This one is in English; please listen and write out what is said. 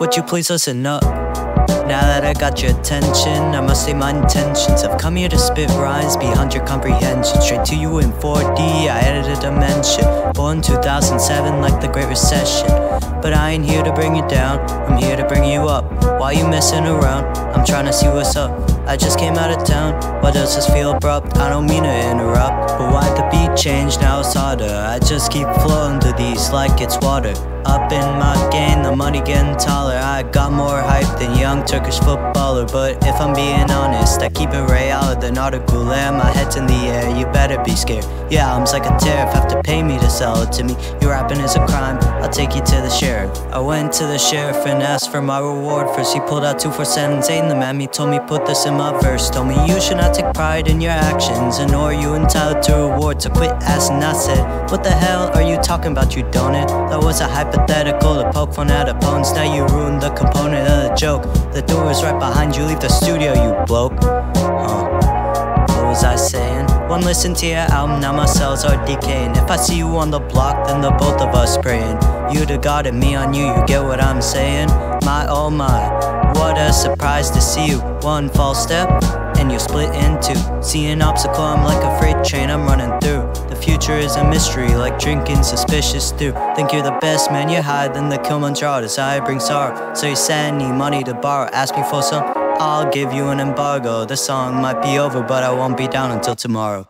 Would you please listen up? Now that I got your attention, I must say my intentions. I've come here to spit rhymes beyond your comprehension. Straight to you in 4D, I added a dimension. Born 2007, like the Great Recession. But I ain't here to bring you down, I'm here to bring you up. Why you messing around? I'm trying to see what's up. I just came out of town, why does this feel abrupt? I don't mean to interrupt, but why the beat change now it's harder? I just keep flowing to these like it's water. Up in my game, the money getting taller. I got more hype than young Turkish footballer. But if I'm being honest, I keep it real than article. My head's in the air, you better be scared. Yeah, I'm like a tariff, have to pay me to sell it to me. Your rapping is a crime, I'll take you to the sheriff. I went to the sheriff and asked for my reward. First, he pulled out two for sentencing. The man, he told me put this in my verse. Told me you should not take pride in your actions, and are you entitled to reward. So quit asking. I said, What the hell are you talking about, you donut? That was a hypothetical to poke fun at opponents. Now you ruined the component of the joke. The door is right behind you, leave the studio, you bloke. Huh. What was I saying? One listen to your album, now my cells are decaying. If I see you on the block, then the both of us praying. You the God and me on you, you get what I'm saying? My oh my, what a surprise to see you. One false step, and you'll split in two. See an obstacle, I'm like a freight train I'm running through. Future is a mystery, like drinking suspicious stew. Think you're the best man, you hide, then the Kilimanjaro desire brings sorrow. So you send me money to borrow, ask me for some. I'll give you an embargo. The song might be over, but I won't be down until tomorrow.